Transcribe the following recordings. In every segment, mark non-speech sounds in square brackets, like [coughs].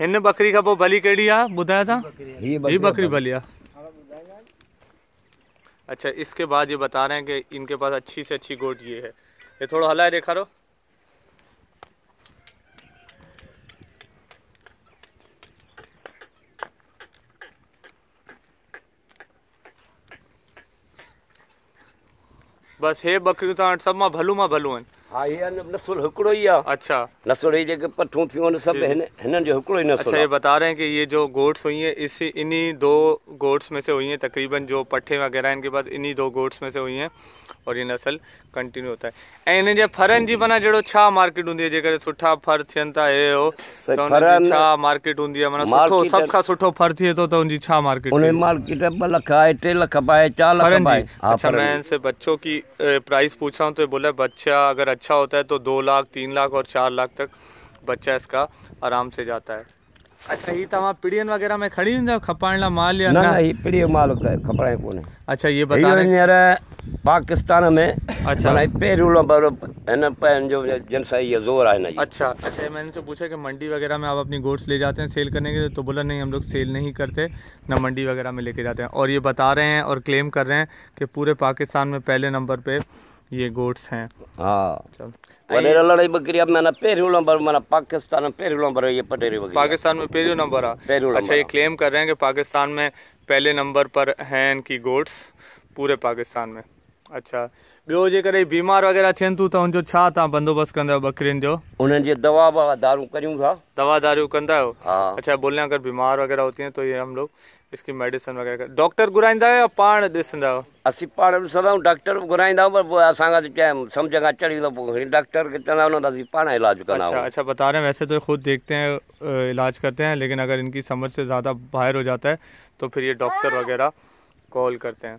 हिन बकरी का पोइ भली कहिड़ी आहे? ॿुधायो था। ही ये बकरी भली है अच्छा इसके बाद ये बता रहे हैं कि इनके पास अच्छी से अच्छी गोट ये है। ये थोड़ा हलाए देखा रो बस हे बकरियूं तव्हां वटि सभु माँ भलू माँ भलू आहिनि हा हीअ नसुल हिकिड़ो ई आहे अच्छा। नसुल ही जेके पठूं थियूं आहिनि सभु हिन हिननि जो हिकिड़ो ई नसुल अच्छा ये बता रहे हैं कि ये जो गोट्स हुई हैं इसी इन्हीं दो गोट्स में से हुई हैं तकरीबन जो पट्ठे वगैरह इनके पास इन्हीं दो गोट्स में से हुई हैं और ये नस्ल कंटिन्यू होता है। ऐं हिन जे फरनि जी माना जहिड़ो छा मार्केट हूंदी आहे जेकॾहिं सुठा फर थियनि था हे हो त हुनजी छा मार्केट हूंदी आहे। माना सुठो सभ खां सुठो फर थिए थो त हुनजी छा मार्केट उन मार्केट ॿ लख आहे टे लख पाए चार लख फरन पाए। अच्छा मैं इनसे बच्चों की प्राइस पूछा हूँ तो ये बोला बच्चा अगर अच्छा होता है तो दो लाख तीन लाख और चार लाख तक बच्चा इसका आराम से जाता है। अच्छा ये तमाम पीढ़ियन वगैरह में खड़ी नहीं खपाइण लाइ माल या न न? ना ही पीढ़ी माल खपड़ाए कोन्हे अच्छा ये बता रहे हींअर पाकिस्तान में अच्छा। माना पहिरियों नंबर पंहिंजो जो ज़ोर हिन जी। अच्छा अच्छा मैंने इनसे पूछा कि मंडी वगैरह में आप अपनी गोड्स ले जाते हैं सेल करने के लिए? तो बोला नहीं हम लोग सेल नहीं करते ना मंडी वगैरह में लेके जाते हैं। और ये बता रहे हैं और क्लेम कर रहे हैं कि पूरे पाकिस्तान में पहले नंबर पे ये गोड्स हैं। हा। वॾे लड़ाई बकरी माना पहिरियों नंबर माना पाकिस्तान में पहिरियों नंबर ये पटेरी बकरी। पाकिस्तान में पहिरियों नंबर पहिरियों अच्छा ये क्लेम कर रहे हैं कि पाकिस्तान में पहले नंबर पर हैं इनकी गोड्स पूरे पाकिस्तान में। अच्छा। ॿियो जेकॾहिं बीमार वग़ैरह थियनि थियूं त हुनजो छा तव्हां बंदोबस्तु कंदा आहियो बकरियुनि जो? उन्हनि जी दवा ववा दारू करियूं था। दवा दारू कंदा आहियो अच्छा बोले अगर बीमार वगैरह होती हैं तो ये हम लोग इसकी मेडिसिन वगैरह डॉक्टर घुराईंदा आहियो या पाण ॾिसंदा आहियो असीं पाण ॾिसंदा आहियूं डॉक्टर बि घुराईंदा आहियूं पर पोइ असां खां चए सम्झ खां चढ़ी पोइ डॉक्टर खे चवंदा आहियूं त असीं पाण इलाजु कंदा अच्छा अच्छा बता रहे हैं वैसे तो खुद देखते हैं इलाज करते हैं लेकिन अगर इनकी समझ से ज़्यादा बाहर हो जाता है तो फिर ये डॉक्टर वगैरह कॉल करते हैं।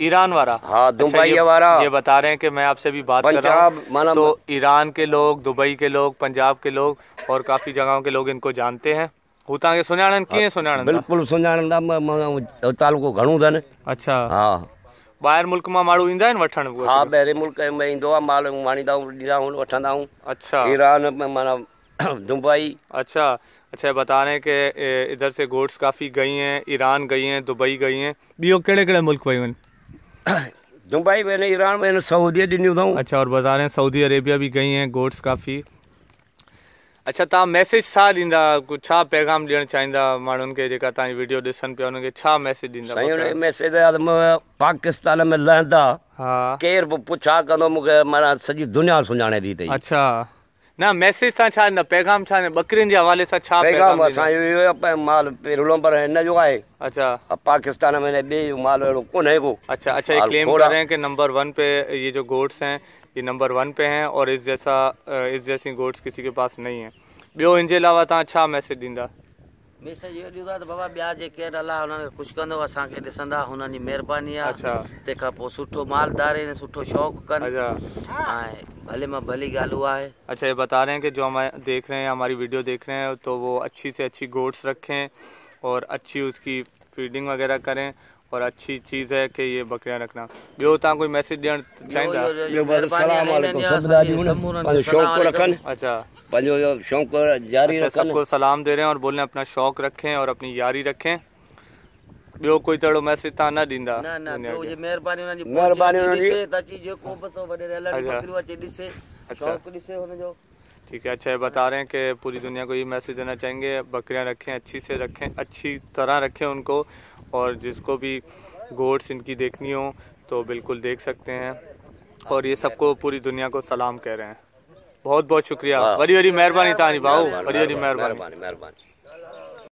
ईरान वाला। हा अच्छा, दुबई वाला। ये बता रहे हैं कि मैं आपसे भी बात कर रहा हूँ। तो ईरान के लोग दुबई के लोग पंजाब के लोग और काफ़ी जगहों के लोग इनको जानते हैं। हू तव्हांखे सुञाणनि कीअं सुञाणनि? बिल्कुलु सुञाणनि था म- म- तालुको घणो अथनि अच्छा। हा। ॿाहिरि मुल्क माँ माण्हू ईंदा आहिनि वठण? हा ॿाहिरि मुल्क में ईंदो आहे माल माणींदा आहियूं ॾींदा आहियूं वठंदा आहियूं। अच्छा। ईरान में माना [clears throat] दुबई। अच्छा। अच्छा बता रहे हैं कि इधर से गोड्स काफ़ी गई हैं ईरान गई हैं दुबई गई हैं। ॿियो कहिड़े कहिड़े मुल्क वयूं आहिनि? [coughs] दुबई में ईरान में न सऊदीअ ॾिनियूं अच्छा और बता रहे हैं सऊदी अरेबिया भी गई हैं गोड्स काफ़ी। अच्छा तव्हां मैसेज छा ॾींदा? कुझु छा पैगाम ॾियणु चाहींदा माण्हुनि खे जेका तव्हांजी वीडियो ॾिसनि पिया उन्हनि छा मैसेज ॾींदा? साईं मैसेज पाकिस्तान में लहंदा। हा। केर बि पुछा कंदो मूंखे माना सॼी दुनिया सुञाणे थी अथई अच्छा। न मैसेज तव्हां छा ॾींदा पैगाम छा ॾींदा बकरियुनि जे हवाले सां छा पैगाम असां इहो माल पहिरियों नंबर हिन जो आहे। अच्छा। अब पाकिस्तान में न ॿिए जो माल अहिड़ो कोन्हे को। अच्छा अच्छा ये क्लेम कर रहे हैं कि नंबर वन पे ये जो गोड्स हैं ये नंबर वन पे हैं और इस जैसा इस जैसी गोड्स किसी के पास नहीं है। ॿियो इन जे अलावा तव्हां छा मैसेज ॾींदा? इहो त बाबा ॿिया जेके आहिनि अलाह हुननि खे ख़ुशि कंदो असांखे ॾिसंदा हुननि जी महिरबानी आहे। अच्छा। तंहिंखां पोइ सुठो मालदार आहिनि सुठो शौक़ु कनि। अच्छा। ऐं भले माँ भली ॻाल्हि उहा आहे। अच्छा ये बता रहे हैं कि जो हम देख रहे हैं हमारी वीडियो देख रहे हैं तो वो अच्छी से अच्छी गोट्स रखें और अच्छी उसकी फीडिंग वगैरह करें। और अच्छी चीज़ है कि ये बकरियाँ रखना। ॿियो तव्हां कोई मैसेज ॾियणु चाहींदा? रखनि। अच्छा। पंहिंजो इहो शौक़ु जारी अच्छा सबको सलाम दे रहे हैं और बोल रहे हैं अपना शौक रखें और अपनी यारी रखें। ॿियो कोई तहिड़ो मैसेज तव्हां न ॾींदा? जे। महिरबानी जी जी। त जी अच्छा। अच्छा। शौक़ु ठीक है अच्छा ये बता रहे हैं कि पूरी दुनिया को ये मैसेज देना चाहेंगे। बकरियाँ रखें अच्छी से रखें अच्छी तरह रखें उनको। और जिसको भी गोड्स इनकी देखनी हो तो बिल्कुल देख सकते हैं। और ये सबको पूरी दुनिया को सलाम कह रहे हैं। बहुत बहुत शुक्रिया। बड़ी बड़ी मेहरबानी तानी भाऊ। बड़ी बड़ी महिरबानी महिरबानी।